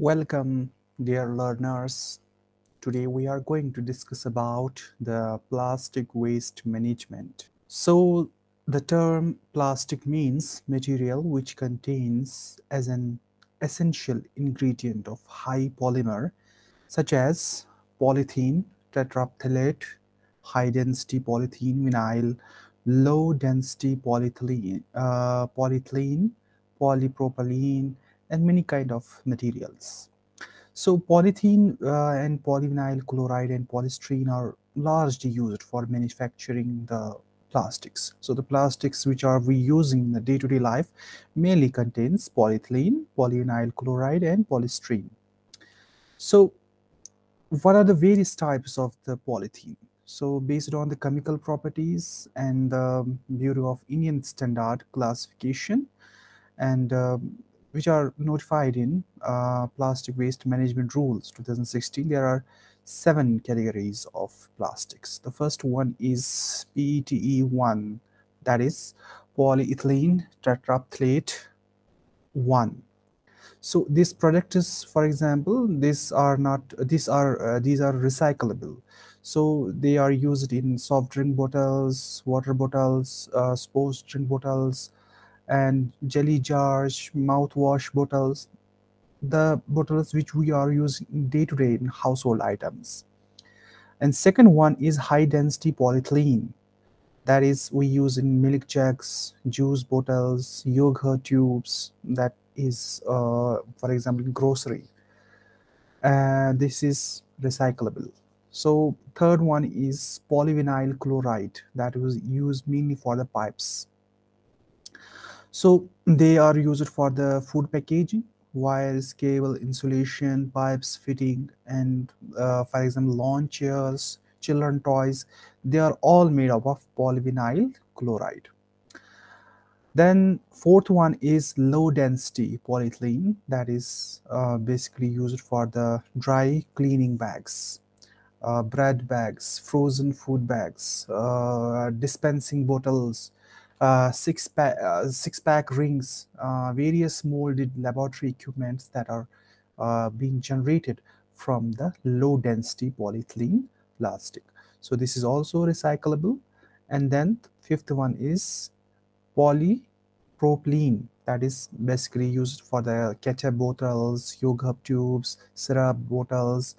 Welcome, dear learners. Today we are going to discuss about the plastic waste management. So the term plastic means material which contains as an essential ingredient of high polymer such as polythene, tetraphthalate, high density polythene vinyl, low density polyethylene, uh, polyethylene, polypropylene, and many kind of materials. So polythene uh, and polyvinyl chloride and polystyrene are largely used for manufacturing the plastics. So the plastics which are we using in the day-to-day -day life mainly contains polyethylene, polyvinyl chloride and polystyrene. So what are the various types of the polythene? So based on the chemical properties and the Bureau of Indian Standard classification and um, which are notified in uh, plastic waste management rules. 2016 there are seven categories of plastics. The first one is PETE1 that is polyethylene tetraphthalate 1 so this product is for example these are not these are uh, these are recyclable. So they are used in soft drink bottles water bottles uh, sports drink bottles and jelly jars, mouthwash bottles, the bottles which we are using day to day in household items. And second one is high density polyethylene. That is we use in milk jugs, juice bottles, yogurt tubes, that is uh, for example grocery. And this is recyclable. So third one is polyvinyl chloride that was used mainly for the pipes so they are used for the food packaging, wires, cable, insulation, pipes, fitting, and uh, for example, lawn chairs, children toys. They are all made up of polyvinyl chloride. Then fourth one is low density polyethylene that is uh, basically used for the dry cleaning bags, uh, bread bags, frozen food bags, uh, dispensing bottles, uh, six pack uh, six pack rings, uh, various molded laboratory equipments that are uh, being generated from the low density polyethylene plastic. So this is also recyclable. And then fifth one is polypropylene that is basically used for the ketchup bottles, yogurt tubes, syrup bottles,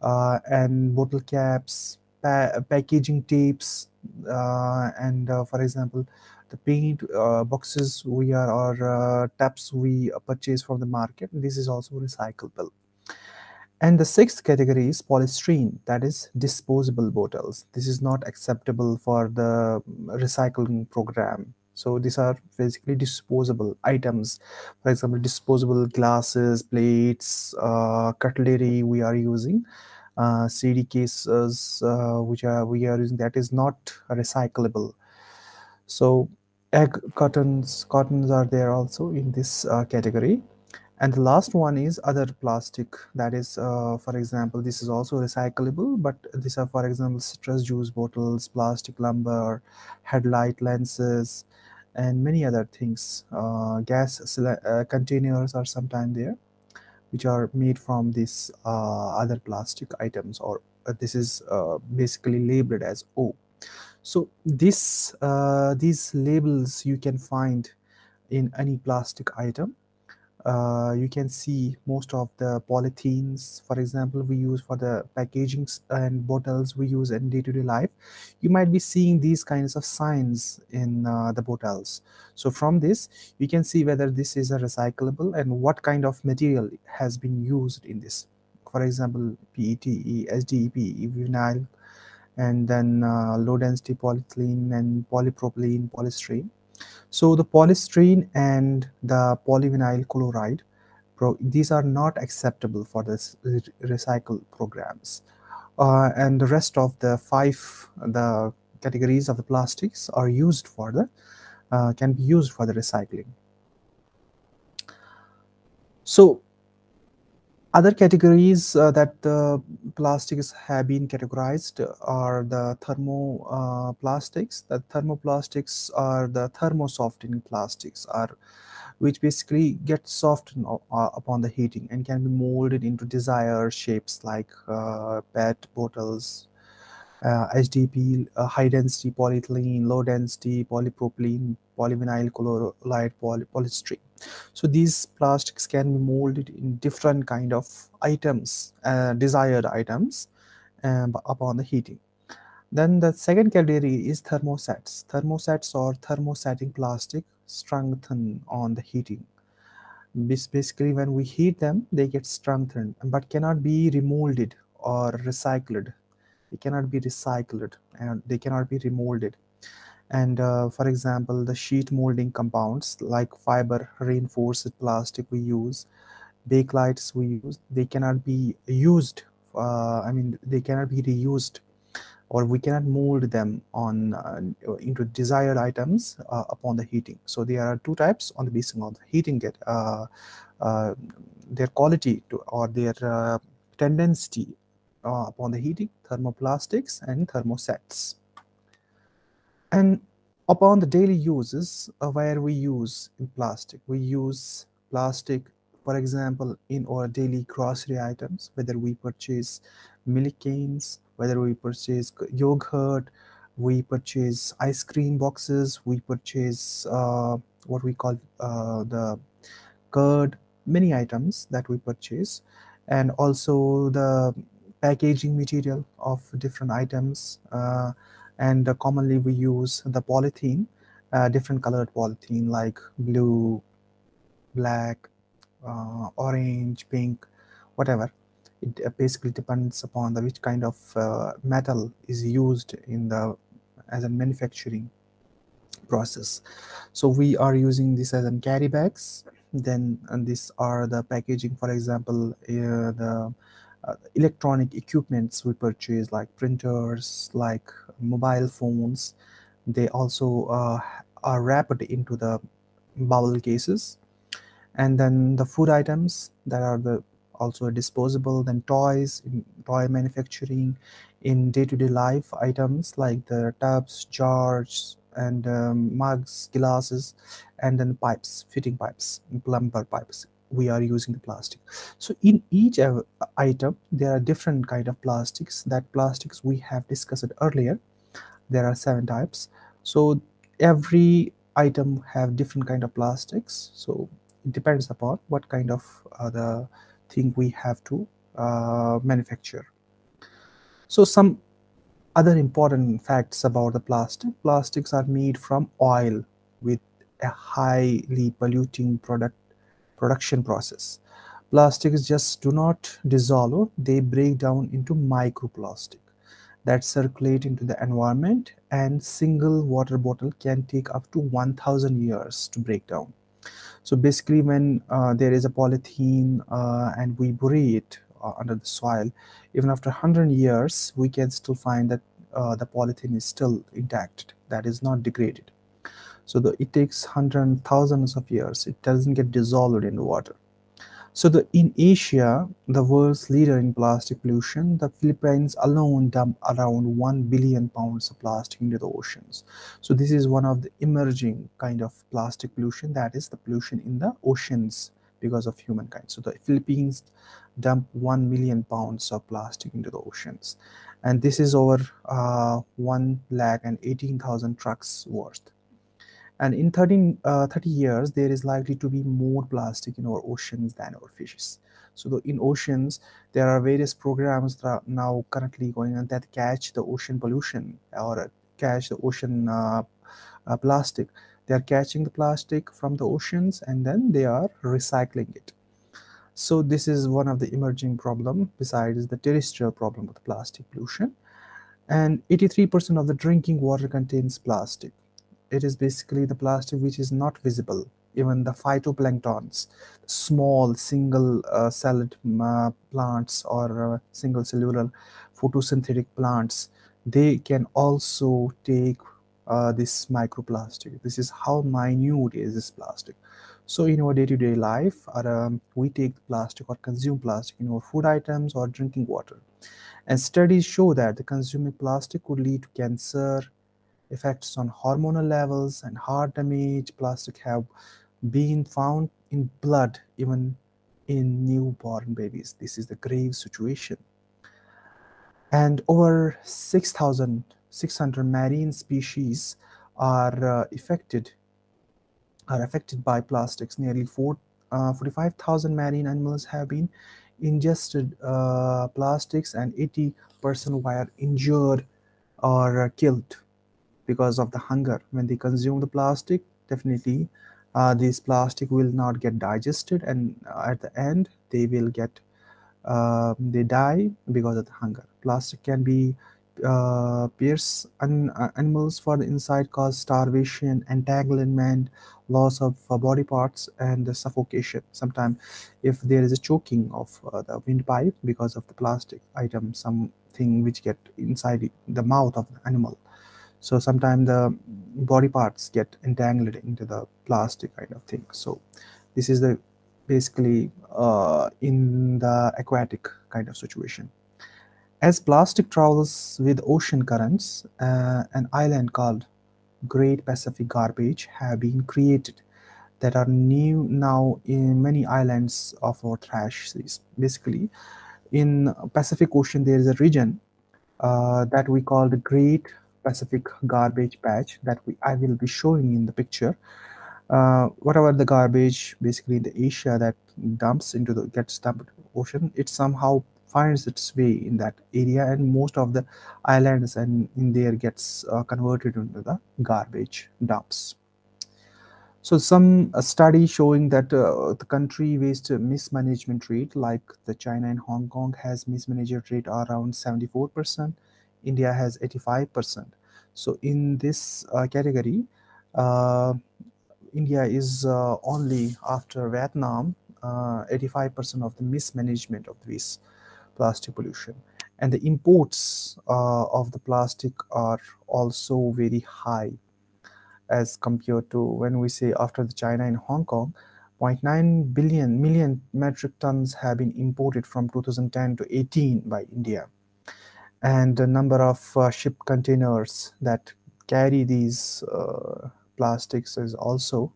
uh, and bottle caps, pa packaging tapes, uh, and for example, the paint uh, boxes we are or uh, taps we purchase from the market. This is also recyclable. And the sixth category is polystyrene that is disposable bottles. This is not acceptable for the recycling program. So these are basically disposable items. For example disposable glasses plates uh, cutlery we are using uh, cd cases uh, which are we are using that is not recyclable. So egg cottons cottons are there also in this uh, category. And the last one is other plastic. That is uh, for example this is also recyclable but these are for example citrus juice bottles plastic lumber headlight lenses and many other things. Uh, gas uh, containers are sometimes there which are made from these uh, other plastic items or uh, this is basically labeled as O so this uh, these labels you can find in any plastic item. Uh, you can see most of the polythenes for example we use for the packagings and bottles we use in day-to-day -day life. You might be seeing these kinds of signs in uh, the bottles. So from this you can see whether this is a recyclable and what kind of material has been used in this. For example PET, HDPE, vinyl and then uh, low density polyethylene and polypropylene polystyrene so the polystyrene and the polyvinyl chloride these are not acceptable for this re recycle programs. Uh, and the rest of the five the categories of the plastics are used for the uh, can be used for the recycling. So other categories uh, that the plastics have been categorized are the thermoplastics. Uh, the thermoplastics are the thermosoftening plastics are which basically get softened uh, upon the heating and can be molded into desired shapes like uh, PET bottles, uh, HDP, uh, high density polyethylene, low density polypropylene, polyvinyl chloride, poly polystyrene. So these plastics can be molded in different kind of items, uh, desired items um, upon the heating. Then the second category is thermosets. Thermosets or thermosetting plastic strengthen on the heating. This basically when we heat them, they get strengthened but cannot be remolded or recycled. They cannot be recycled and they cannot be remolded. And uh, for example, the sheet molding compounds like fiber reinforced plastic we use, bakelites we use, they cannot be used. Uh, I mean, they cannot be reused or we cannot mold them on uh, into desired items uh, upon the heating. So there are two types on the basis of the heating get uh, uh their quality to or their uh, tendency uh, upon the heating, thermoplastics and thermosets. And upon the daily uses where we use in plastic, we use plastic for example in our daily grocery items whether we purchase milk cans whether we purchase yogurt we purchase ice cream boxes we purchase uh, what we call uh, the curd many items that we purchase and also the packaging material of different items uh, and uh, commonly we use the polythene uh, different colored polythene like blue black uh, orange pink whatever. It uh, basically depends upon the which kind of uh, metal is used in the as a manufacturing process. So we are using this as in carry bags. Then and these are the packaging for example uh, the uh, electronic equipments we purchase like printers like mobile phones. They also uh, are wrapped into the bubble cases. And then the food items that are the also disposable then toys toy manufacturing in day-to-day -day life items like the tubs jars and um, mugs glasses and then pipes fitting pipes plumber pipes we are using the plastic. So in each item there are different kind of plastics. That plastics we have discussed earlier. There are seven types. So every item have different kind of plastics. So it depends upon what kind of uh, the thing we have to uh, manufacture. So some other important facts about the plastic. Plastics are made from oil with a highly polluting product production process. Plastics just do not dissolve, they break down into microplastic that circulate into the environment and single water bottle can take up to 1000 years to break down. So basically when uh, there is a polythene uh, and we bury it uh, under the soil, even after 100 years, we can still find that uh, the polythene is still intact, that is not degraded. So the, it takes hundreds, and thousands of years, it doesn't get dissolved in water. So the, in Asia, the world's leader in plastic pollution, the Philippines alone dump around 1 billion pounds of plastic into the oceans. So this is one of the emerging kind of plastic pollution that is the pollution in the oceans because of humankind. So the Philippines dump 1 million pounds of plastic into the oceans. And this is over uh, 1 lakh and 18,000 trucks worth and in 13, uh, 30 years there is likely to be more plastic in our oceans than our fishes. So the, in oceans there are various programs that are now currently going on that catch the ocean pollution or catch the ocean uh, uh, plastic. They are catching the plastic from the oceans and then they are recycling it. So this is one of the emerging problem besides the terrestrial problem of plastic pollution. And 83% of the drinking water contains plastic it is basically the plastic which is not visible even the phytoplanktons small single uh, celled uh, plants or uh, single cellular photosynthetic plants they can also take uh, this microplastic. This is how minute is this plastic. So in our day-to-day -day life um, we take plastic or consume plastic in our food items or drinking water. And studies show that the consuming plastic could lead to cancer effects on hormonal levels and heart damage plastic have been found in blood even in newborn babies. This is the grave situation. And over 6,600 marine species are uh, affected are affected by plastics. Nearly 4, uh, 45,000 marine animals have been ingested uh, plastics and 80% were injured or killed because of the hunger. When they consume the plastic, definitely uh, this plastic will not get digested and at the end they will get uh, they die because of the hunger. Plastic can be uh, pierce an, uh, animals for the inside cause starvation, entanglement, loss of uh, body parts, and suffocation. Sometimes, if there is a choking of uh, the windpipe because of the plastic item, something which get inside the mouth of the animal. So sometimes the body parts get entangled into the plastic kind of thing. So this is the basically uh, in the aquatic kind of situation. As plastic travels with ocean currents, uh, an island called Great Pacific Garbage have been created that are new now in many islands of our trash seas. Basically, in Pacific Ocean, there is a region uh, that we call the Great Pacific Garbage Patch that we I will be showing in the picture. Uh, whatever the garbage basically in the Asia that dumps into the gets dumped ocean, it somehow finds its way in that area and most of the islands and in there gets uh, converted into the garbage dumps so some uh, study showing that uh, the country waste mismanagement rate like the china and hong kong has mismanaged rate around 74 percent india has 85 percent. So in this uh, category uh, india is uh, only after vietnam 85% of the mismanagement of this plastic pollution. And the imports uh, of the plastic are also very high as compared to when we say after the China and Hong Kong. 0.9 billion million metric tons have been imported from 2010 to 18 by India and the number of uh, ship containers that carry these uh, plastics is also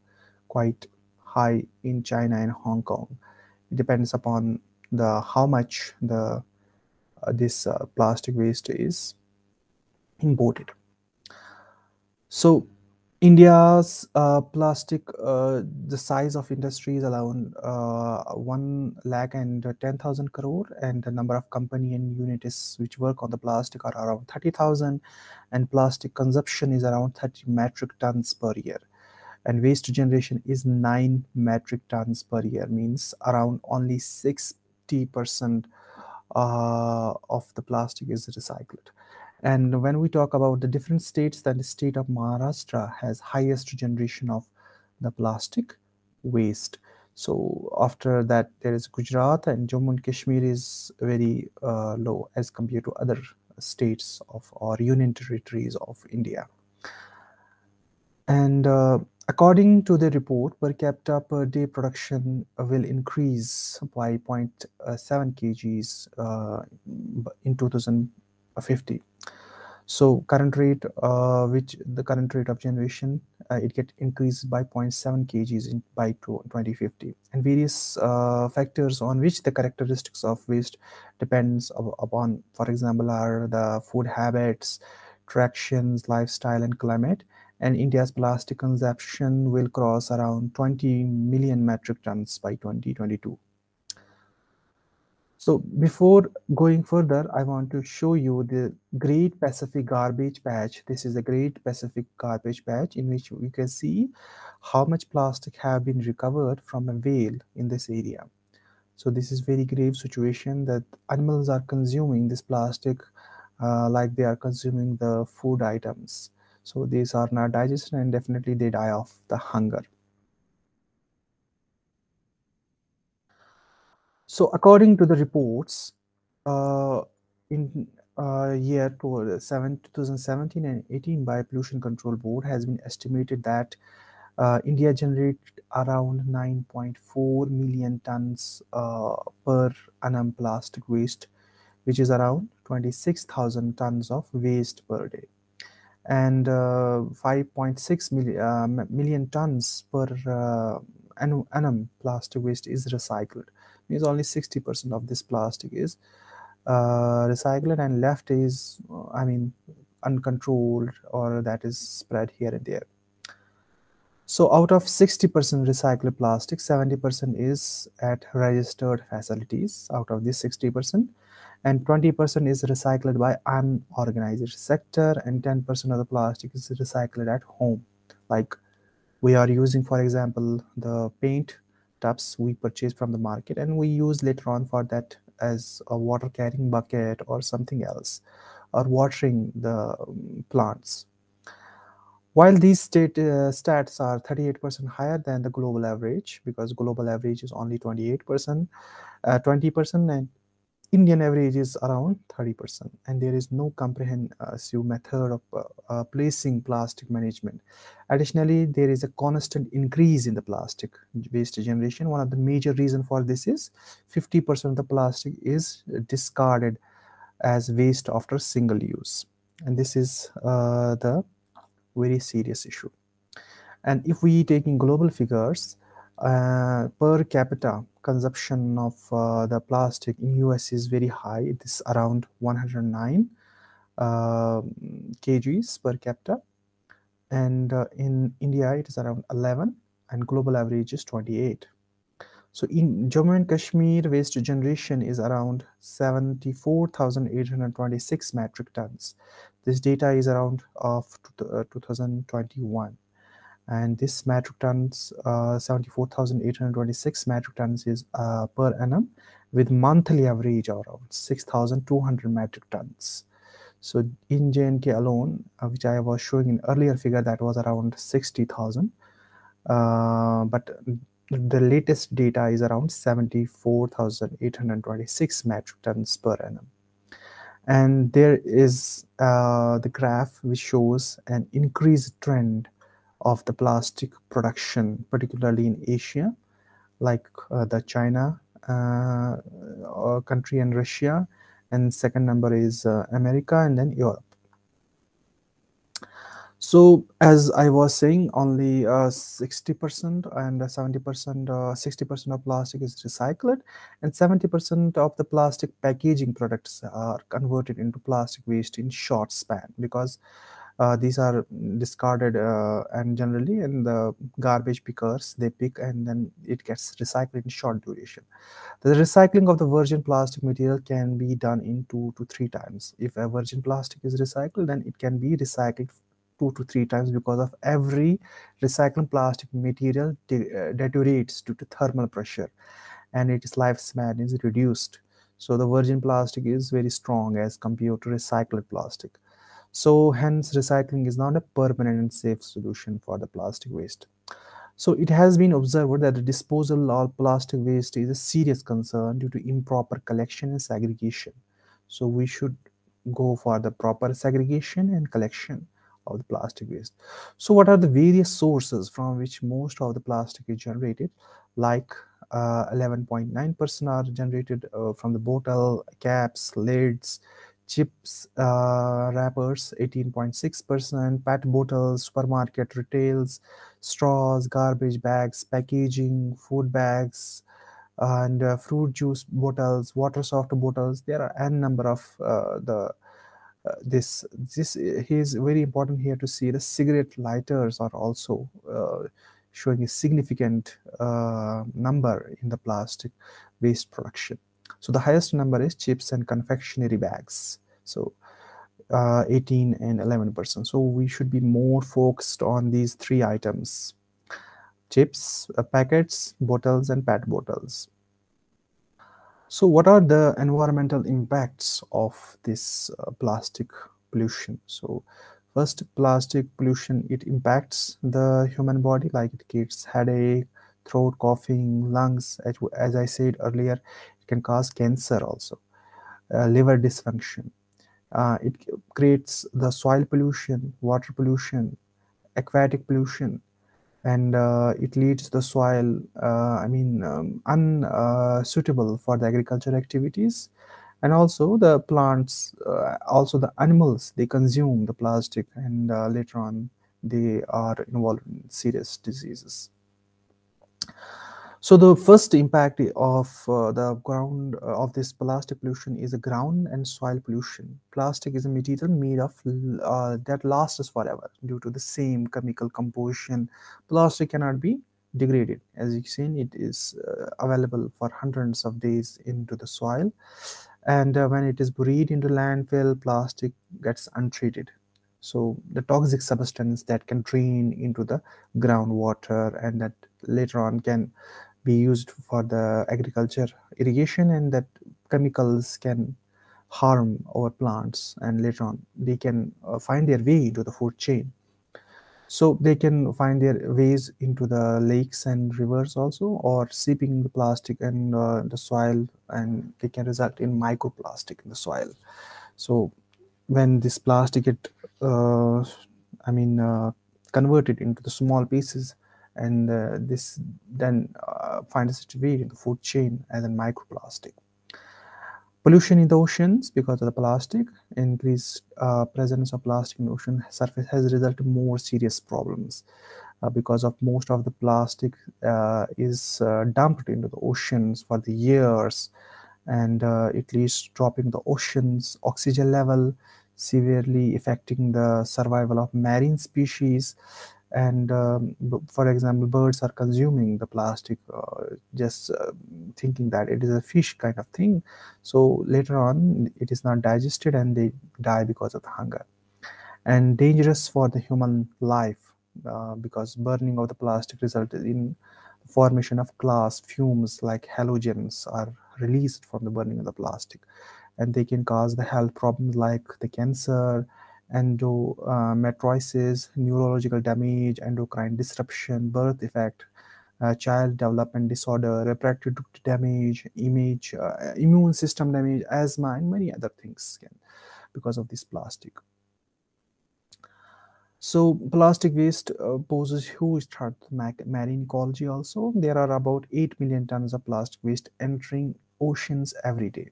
quite high in China and Hong Kong. It depends upon the how much the uh, this uh, plastic waste is imported. So india's uh, plastic uh, the size of industry is around uh, 1 lakh and 10000 crore and the number of company and units which work on the plastic are around 30000 and plastic consumption is around 30 metric tons per year and waste generation is 9 metric tons per year means around only 6 50% uh, of the plastic is recycled. And when we talk about the different states, then the state of Maharashtra has highest generation of the plastic waste. So after that, there is Gujarat and Jammu and Kashmir is very uh, low as compared to other states of or union territories of India. And uh, According to the report, per capita per day production will increase by 0.7 kgs uh, in 2050. So current rate, uh, which the current rate of generation, uh, it get increased by 0.7 kgs in, by 2050. And various uh, factors on which the characteristics of waste depends upon, for example, are the food habits, tractions, lifestyle, and climate and India's plastic consumption will cross around 20 million metric tons by 2022. So before going further, I want to show you the Great Pacific Garbage Patch. This is the Great Pacific Garbage Patch in which we can see how much plastic have been recovered from a whale in this area. So this is very grave situation that animals are consuming this plastic uh, like they are consuming the food items. So these are not digested and definitely they die of the hunger. So according to the reports, uh, in uh, year 2017 and 18 by Pollution Control Board has been estimated that uh, India generated around 9.4 million tons uh, per annum plastic waste, which is around 26,000 tons of waste per day. And uh, 5.6 million, uh, million tons per uh, annum plastic waste is recycled means only 60% of this plastic is uh, recycled and left is i mean uncontrolled or that is spread here and there. So out of 60% recycled plastic 70% is at registered facilities out of this 60% and 20% is recycled by unorganized sector and 10% of the plastic is recycled at home. Like we are using for example the paint we purchase from the market and we use later on for that as a water carrying bucket or something else or watering the um, plants. While these state, uh, stats are 38% higher than the global average because global average is only 28% uh, 20% and Indian average is around 30% and there is no comprehensive method of uh, uh, placing plastic management. Additionally, there is a constant increase in the plastic waste generation. One of the major reasons for this is 50% of the plastic is discarded as waste after single use. And this is uh, the very serious issue. And if we take in global figures, uh, per capita consumption of uh, the plastic in US is very high. It is around 109 uh, kgs per capita. And uh, in India, it is around 11 and global average is 28. So in Jammu and Kashmir, waste generation is around 74,826 metric tons. This data is around of 2021 and this metric tons uh, 74,826 metric tons is uh, per annum with monthly average around 6,200 metric tons. So in J&K alone uh, which I was showing in earlier figure that was around 60,000 uh, but the latest data is around 74,826 metric tons per annum. And there is uh, the graph which shows an increased trend of the plastic production, particularly in Asia, like uh, the China uh, uh, country and Russia, and second number is uh, America and then Europe. So as I was saying, only 60% uh, and 70%, 60% uh, of plastic is recycled and 70% of the plastic packaging products are converted into plastic waste in short span because uh, these are discarded uh, and generally in the garbage pickers they pick and then it gets recycled in short duration. The recycling of the virgin plastic material can be done in two to three times. If a virgin plastic is recycled then it can be recycled two to three times because of every recycled plastic material uh, deteriorates due to thermal pressure and its lifespan is reduced. So the virgin plastic is very strong as compared to recycled plastic so hence recycling is not a permanent and safe solution for the plastic waste. So it has been observed that the disposal of plastic waste is a serious concern due to improper collection and segregation. So we should go for the proper segregation and collection of the plastic waste. So what are the various sources from which most of the plastic is generated? Like 11.9% uh, are generated uh, from the bottle, caps, lids, chips uh, wrappers 18.6% pet bottles supermarket retails straws garbage bags packaging food bags and uh, fruit juice bottles water soft bottles. There are n number of uh, the uh, this this is very important here to see the cigarette lighters are also uh, showing a significant uh, number in the plastic waste production so the highest number is chips and confectionery bags. So uh, 18 and 11%. So we should be more focused on these three items. Chips, uh, packets, bottles, and PET bottles. So what are the environmental impacts of this uh, plastic pollution? So first plastic pollution, it impacts the human body like it creates headache, throat coughing, lungs. As, as I said earlier, it can cause cancer also, uh, liver dysfunction. Uh, it creates the soil pollution, water pollution, aquatic pollution, and uh, it leads the soil, uh, I mean, um, unsuitable for the agriculture activities. and also the plants uh, also the animals they consume the plastic and uh, later on they are involved in serious diseases so the first impact of uh, the ground uh, of this plastic pollution is a ground and soil pollution. Plastic is a material made of uh, that lasts forever due to the same chemical composition. Plastic cannot be degraded. As you've seen, it is uh, available for hundreds of days into the soil. And uh, when it is buried into landfill, plastic gets untreated. So the toxic substance that can drain into the groundwater and that later on can be used for the agriculture irrigation and that chemicals can harm our plants and later on they can uh, find their way into the food chain. So they can find their ways into the lakes and rivers also or seeping the plastic and uh, the soil and they can result in microplastic in the soil. So when this plastic get uh, i mean uh, converted into the small pieces and uh, this then uh, finds its way in the food chain as a microplastic. Pollution in the oceans because of the plastic, increased uh, presence of plastic in the ocean surface has resulted more serious problems uh, because of most of the plastic uh, is uh, dumped into the oceans for the years. And it leads dropping the oceans oxygen level, severely affecting the survival of marine species and um, for example birds are consuming the plastic uh, just uh, thinking that it is a fish kind of thing. So later on it is not digested and they die because of the hunger. And dangerous for the human life uh, because burning of the plastic resulted in formation of glass fumes like halogens are released from the burning of the plastic. And they can cause the health problems like the cancer endometriosis, neurological damage, endocrine disruption, birth effect, uh, child development disorder, reproductive damage, image, uh, immune system damage, asthma, and many other things can, because of this plastic. So plastic waste uh, poses huge threat to marine ecology also. There are about 8 million tons of plastic waste entering oceans every day.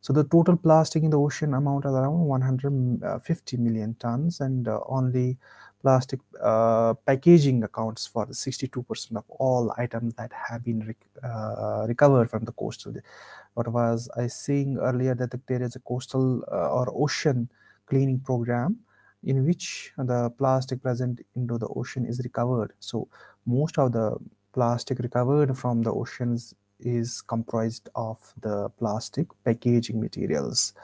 So the total plastic in the ocean amount is around 150 million tons and uh, only plastic uh, packaging accounts for 62% of all items that have been rec uh, recovered from the coastal. What was I saying earlier that there is a coastal or ocean cleaning program in which the plastic present into the ocean is recovered. So most of the plastic recovered from the oceans is comprised of the plastic packaging materials.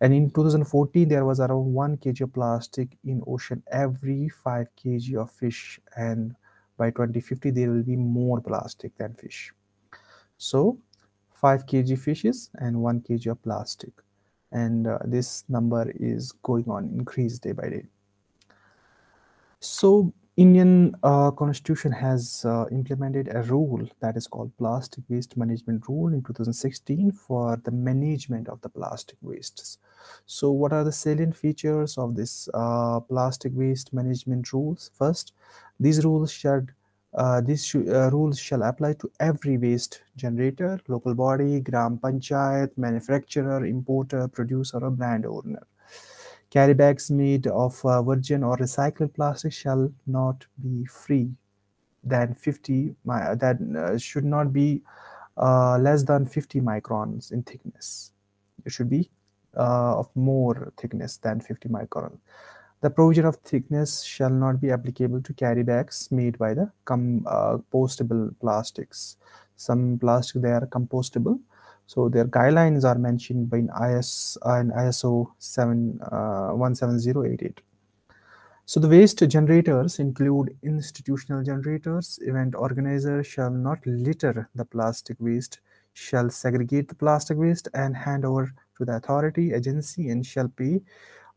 And in 2014 there was around 1 kg of plastic in ocean. Every 5 kg of fish and by 2050 there will be more plastic than fish. So 5 kg fishes and 1 kg of plastic. And uh, this number is going on increase day by day. So Indian uh, constitution has uh, implemented a rule that is called plastic waste management rule in 2016 for the management of the plastic wastes. So what are the salient features of this uh, plastic waste management rules? First, these rules should uh, these sh uh, rules shall apply to every waste generator, local body, gram panchayat, manufacturer, importer, producer, or brand owner. Carry bags made of uh, virgin or recycled plastic shall not be free than 50 that uh, should not be uh, less than 50 microns in thickness. It should be uh, of more thickness than 50 microns. The provision of thickness shall not be applicable to carry bags made by the compostable uh, plastics. Some plastic they are compostable so their guidelines are mentioned by IS and ISO 7 uh, 17088. So the waste generators include institutional generators. Event organizer shall not litter the plastic waste, shall segregate the plastic waste and hand over to the authority agency and shall pay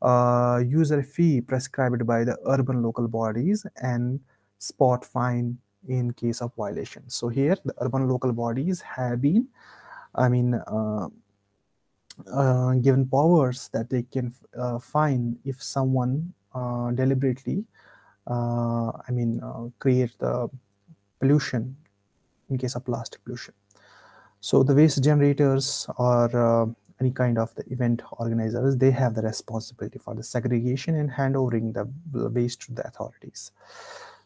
uh, user fee prescribed by the urban local bodies and spot fine in case of violation. So here the urban local bodies have been I mean, uh, uh, given powers that they can uh, find if someone uh, deliberately, uh, I mean, uh, create the pollution in case of plastic pollution. So the waste generators are any kind of the event organizers they have the responsibility for the segregation and handovering the waste to the authorities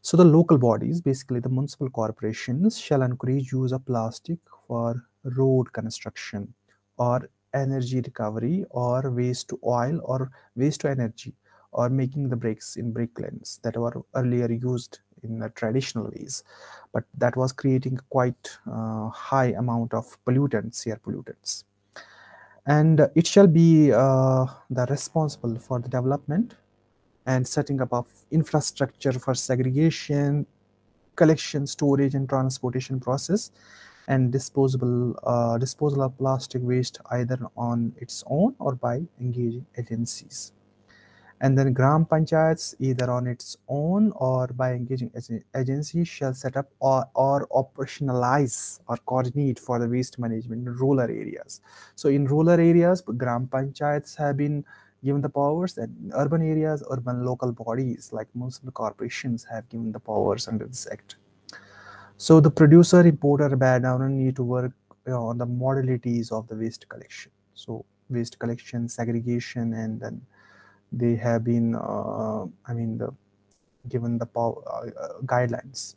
so the local bodies basically the municipal corporations shall encourage use of plastic for road construction or energy recovery or waste to oil or waste to energy or making the bricks in brick lanes that were earlier used in traditional ways. But that was creating quite uh, high amount of pollutants air pollutants. And it shall be uh, the responsible for the development and setting up of infrastructure for segregation collection storage and transportation process and disposable uh, disposal of plastic waste either on its own or by engaging agencies. And then gram panchayats either on its own or by engaging agencies shall set up or, or operationalize or coordinate for the waste management in rural areas. So in rural areas gram panchayats have been given the powers and in urban areas urban local bodies like municipal corporations have given the powers under this act so the producer importer bad owner need to work on the modalities of the waste collection. So waste collection segregation and then they have been uh, i mean the given the power, uh, guidelines.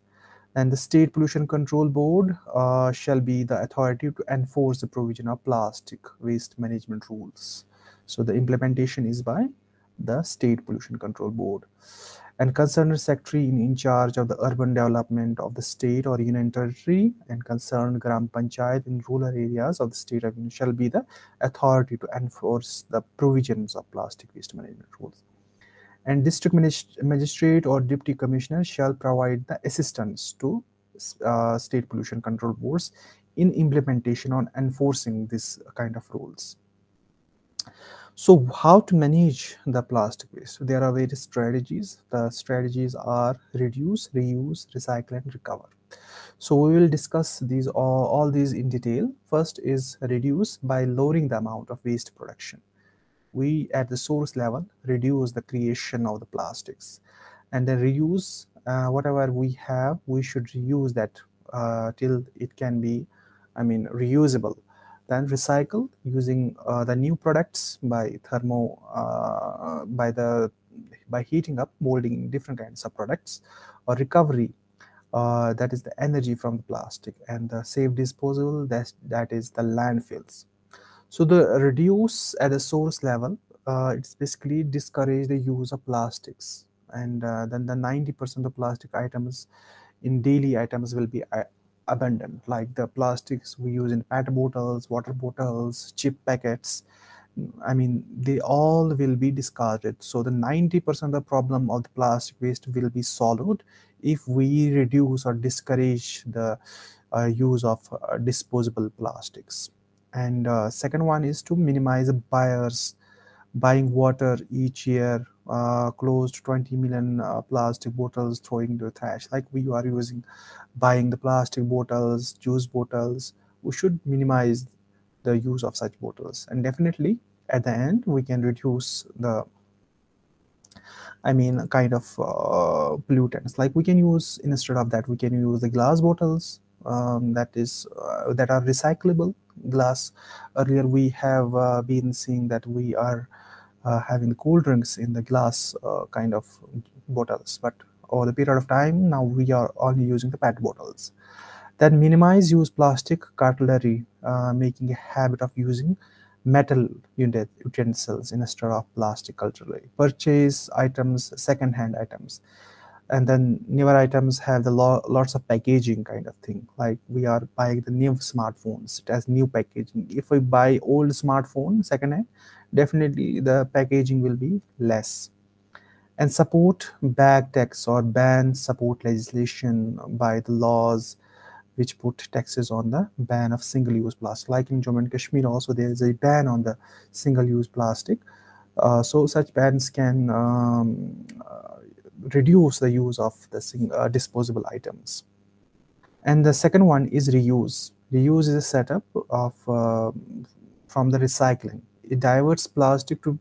And the state pollution control board uh, shall be the authority to enforce the provision of plastic waste management rules. So the implementation is by the state pollution control board and concerned secretary in, in charge of the urban development of the state or union territory and concerned gram panchayat in rural areas of the state of union shall be the authority to enforce the provisions of plastic waste management rules. And district magistrate or deputy commissioner shall provide the assistance to uh, state pollution control boards in implementation on enforcing this kind of rules so how to manage the plastic waste? There are various strategies. The strategies are reduce, reuse, recycle and recover. So we will discuss these all, all these in detail. First is reduce by lowering the amount of waste production. We at the source level reduce the creation of the plastics and then reuse uh, whatever we have we should reuse that uh, till it can be I mean reusable then recycle using uh, the new products by thermo uh, by the by heating up molding different kinds of products or recovery uh, that is the energy from the plastic and the safe disposal that that is the landfills. So the reduce at the source level uh, it's basically discourage the use of plastics. And uh, then the 90 percent of plastic items in daily items will be uh, abundant like the plastics we use in pet bottles water bottles chip packets. I mean they all will be discarded. So the 90 percent of the problem of the plastic waste will be solved if we reduce or discourage the uh, use of uh, disposable plastics. And uh, second one is to minimize buyers buying water each year uh, close to 20 million uh, plastic bottles throwing the trash. Like we are using buying the plastic bottles juice bottles. We should minimize the use of such bottles. And definitely at the end we can reduce the i mean kind of uh, pollutants. Like we can use instead of that we can use the glass bottles um, that is uh, that are recyclable glass. Earlier we have uh, been seeing that we are having the cool drinks in the glass uh, kind of bottles. But over the period of time now we are only using the pet bottles. Then minimize use plastic cutlery uh, making a habit of using metal utensils instead of plastic culturally. Purchase items second-hand items. And then newer items have the lo lots of packaging kind of thing. Like we are buying the new smartphones. It has new packaging. If we buy old smartphone second hand definitely the packaging will be less. And support bag tax or ban support legislation by the laws which put taxes on the ban of single-use plastic. Like in Jammu and Kashmir also there is a ban on the single-use plastic. Uh, so such bans can um, uh, reduce the use of the uh, disposable items. And the second one is reuse. Reuse is a setup of uh, from the recycling it diverts plastic to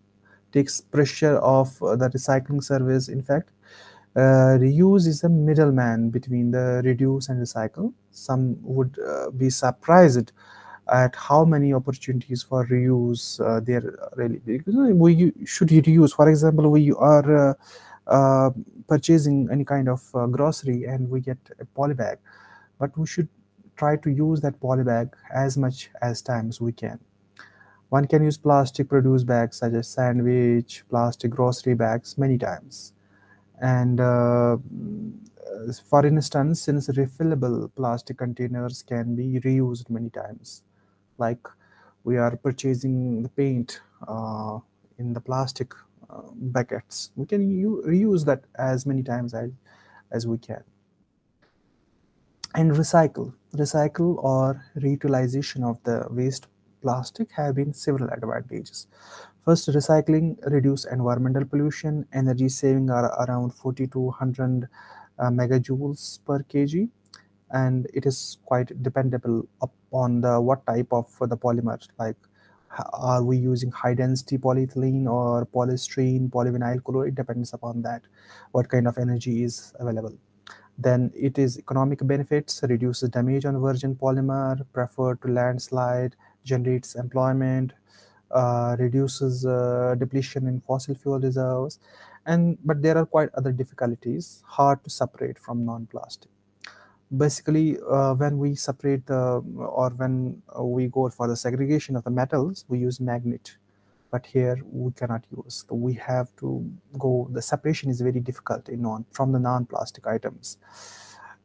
takes pressure off uh, the recycling service. In fact uh, reuse is a middleman between the reduce and recycle. Some would uh, be surprised at how many opportunities for reuse uh, there really because we should reuse. For example we are uh, uh, purchasing any kind of uh, grocery and we get a poly bag but we should try to use that poly bag as much as times we can one can use plastic produce bags such as sandwich plastic grocery bags many times. And uh, for instance since refillable plastic containers can be reused many times like we are purchasing the paint uh, in the plastic uh, buckets we can reuse that as many times as, as we can. And recycle recycle or reutilization of the waste plastic have been several advantages. First recycling reduce environmental pollution. Energy saving are around 40 to 100 uh, megajoules per kg and it is quite dependable upon the what type of the polymer like are we using high density polyethylene or polystyrene polyvinyl chloride depends upon that what kind of energy is available. Then it is economic benefits reduces damage on virgin polymer preferred to landslide generates employment uh, reduces uh, depletion in fossil fuel reserves and but there are quite other difficulties hard to separate from non-plastic. Basically uh, when we separate the or when uh, we go for the segregation of the metals we use magnet. But here we cannot use. So we have to go the separation is very difficult in non from the non-plastic items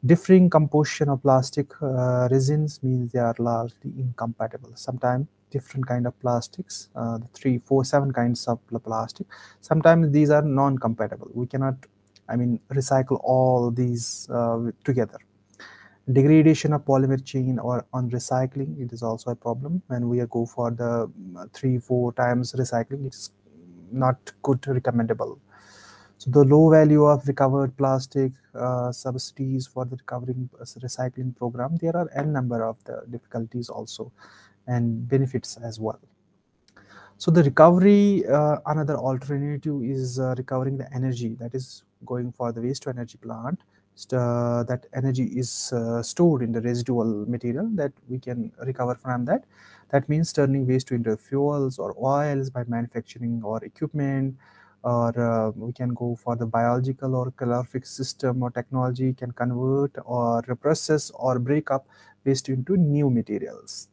differing composition of plastic uh, resins means they are largely incompatible. Sometimes different kind of plastics uh, three four seven kinds of plastic sometimes these are non-compatible. We cannot i mean recycle all these uh, together. Degradation of polymer chain or on recycling it is also a problem. When we go for the mm, three four times recycling it's not good recommendable so the low value of recovered plastic uh, subsidies for the recovering uh, recycling program there are n number of the difficulties also and benefits as well. So the recovery uh, another alternative is uh, recovering the energy that is going for the waste to energy plant. Uh, that energy is uh, stored in the residual material that we can recover from that. That means turning waste into fuels or oils by manufacturing or equipment or uh, we can go for the biological or calorific system or technology can convert or process or break up waste into new materials.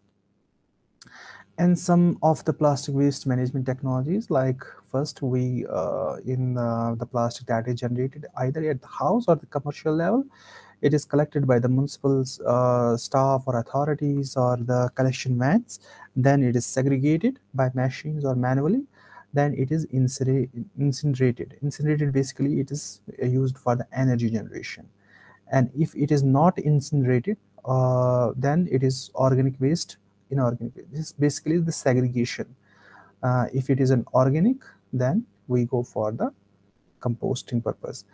And some of the plastic waste management technologies like first we uh, in uh, the plastic that is generated either at the house or the commercial level it is collected by the municipal uh, staff or authorities or the collection vans. Then it is segregated by machines or manually then it is incinerated. Incinerated basically it is uh, used for the energy generation. And if it is not incinerated uh, then it is organic waste inorganic this is basically the segregation. Uh, if it is an organic then we go for the composting purpose.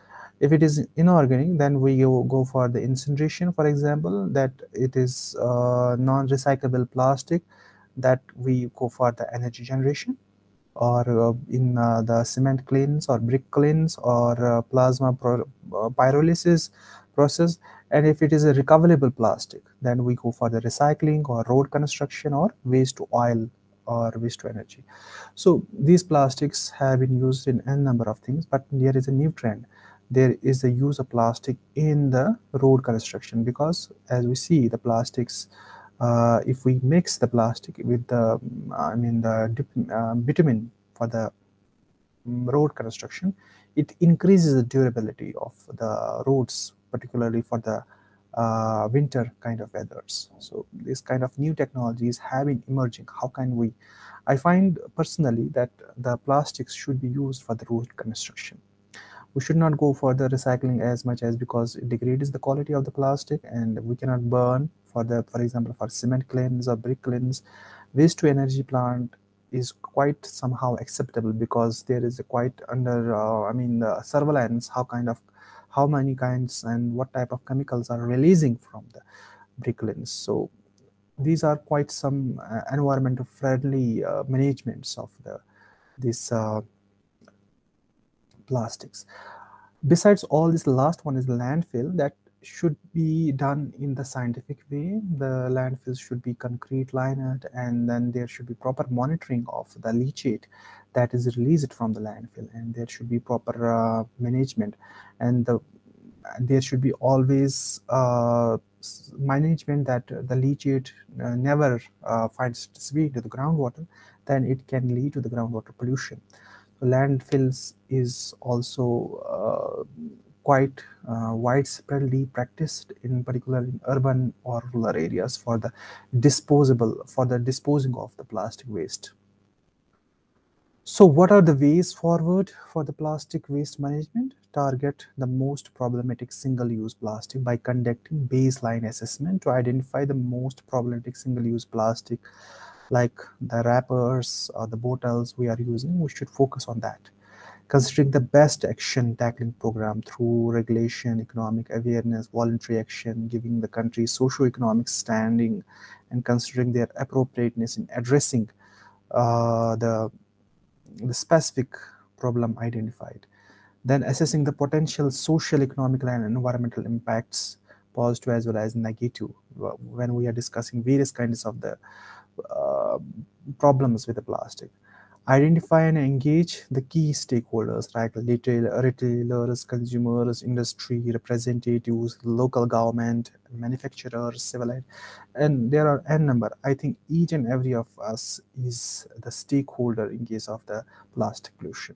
If it is inorganic then we go for the incineration for example that it is uh, non-recyclable plastic that we go for the energy generation or uh, in uh, the cement kilns or brick kilns or uh, plasma uh, pyrolysis process and if it is a recoverable plastic then we go for the recycling or road construction or waste to oil or waste to energy. So these plastics have been used in a number of things but there is a new trend. There is a use of plastic in the road construction because as we see the plastics uh, if we mix the plastic with the i mean the uh, bitumen for the mm, road construction it increases the durability of the roads particularly for the uh, winter kind of weathers. So this kind of new technologies have been emerging. How can we? I find personally that the plastics should be used for the road construction. We should not go for the recycling as much as because it degrades the quality of the plastic and we cannot burn for the, for example, for cement kilns or brick kilns. Waste to energy plant is quite somehow acceptable because there is a quite under, uh, I mean, the surveillance, how kind of how many kinds and what type of chemicals are releasing from the brick kilns. So these are quite some uh, friendly uh, managements of the this uh, plastics. Besides all this last one is landfill that should be done in the scientific way. The landfills should be concrete lined and then there should be proper monitoring of the leachate that is released from the landfill and there should be proper uh, management and the, there should be always uh, management that the leachate uh, never uh, finds its way to the groundwater then it can lead to the groundwater pollution. So landfills is also uh, quite uh, widespreadly practiced in particular in urban or rural areas for the disposable for the disposing of the plastic waste. So what are the ways forward for the plastic waste management? Target the most problematic single-use plastic by conducting baseline assessment to identify the most problematic single-use plastic like the wrappers or the bottles we are using. We should focus on that considering the best action tackling program through regulation, economic awareness, voluntary action, giving the country socio-economic standing, and considering their appropriateness in addressing uh, the, the specific problem identified. Then assessing the potential social, economic, and environmental impacts, positive as well as negative, when we are discussing various kinds of the uh, problems with the plastic identify and engage the key stakeholders like retail, retailers, consumers, industry representatives, local government, manufacturers, civil, and there are n number. I think each and every of us is the stakeholder in case of the plastic pollution.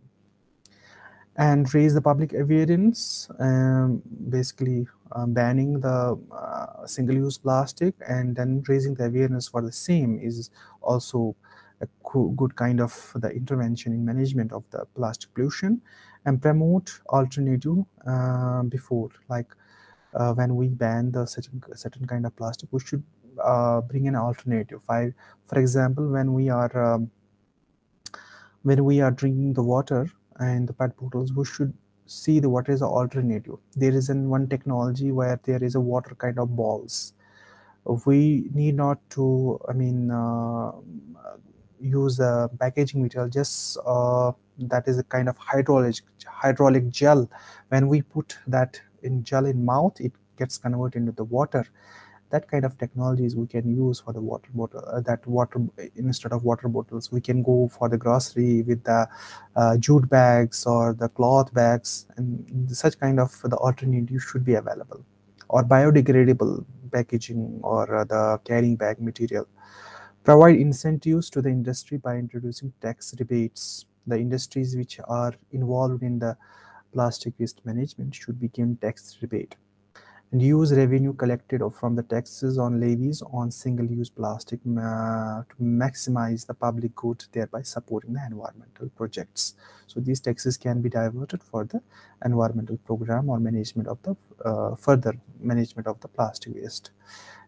And raise the public awareness, um, basically uh, banning the uh, single-use plastic and then raising the awareness for the same is also a good kind of the intervention in management of the plastic pollution and promote alternative uh, before like uh, when we ban the certain, certain kind of plastic we should uh, bring an alternative. I, for example when we are um, when we are drinking the water and the pet bottles we should see the water is the alternative. There is an one technology where there is a water kind of balls. We need not to i mean uh, use a packaging material just uh, that is a kind of hydraulic hydraulic gel. When we put that in gel in mouth it gets converted into the water. That kind of technologies we can use for the water bottle uh, that water instead of water bottles we can go for the grocery with the uh, jute bags or the cloth bags and such kind of the alternative should be available. Or biodegradable packaging or uh, the carrying bag material provide incentives to the industry by introducing tax rebates. The industries which are involved in the plastic waste management should begin tax rebate and use revenue collected from the taxes on levies on single-use plastic uh, to maximize the public good, thereby supporting the environmental projects. So these taxes can be diverted for the environmental program or management of the uh, further management of the plastic waste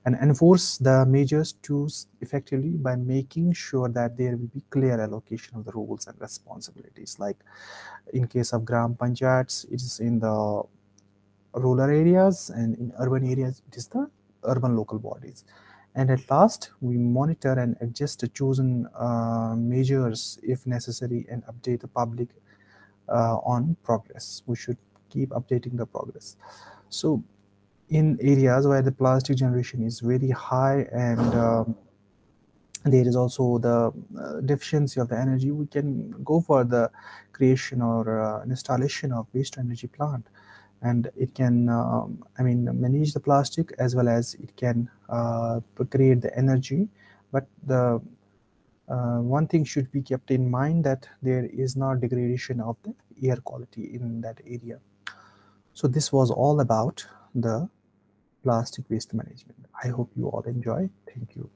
and enforce the measures to effectively by making sure that there will be clear allocation of the roles and responsibilities. Like in case of gram panchayats it is in the rural areas and in urban areas it is the urban local bodies. And at last we monitor and adjust the chosen uh, measures if necessary and update the public uh, on progress. We should keep updating the progress. So in areas where the plastic generation is very high and um, there is also the uh, deficiency of the energy we can go for the creation or uh, installation of waste energy plant. And it can um, i mean manage the plastic as well as it can uh, create the energy. But the uh, one thing should be kept in mind that there is not degradation of the air quality in that area. So this was all about the plastic waste management. I hope you all enjoy. Thank you.